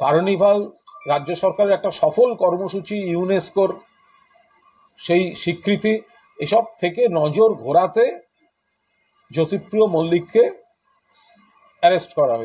Carnival রাজ্য সরকারের একটা সফল কর্মসূচি, ইউনেস্কোর সেই স্বীকৃতি, এসব থেকে নজর ঘোরাতে জ্যোতিপ্রিয় মল্লিককে অ্যারেস্ট করা হয়েছে।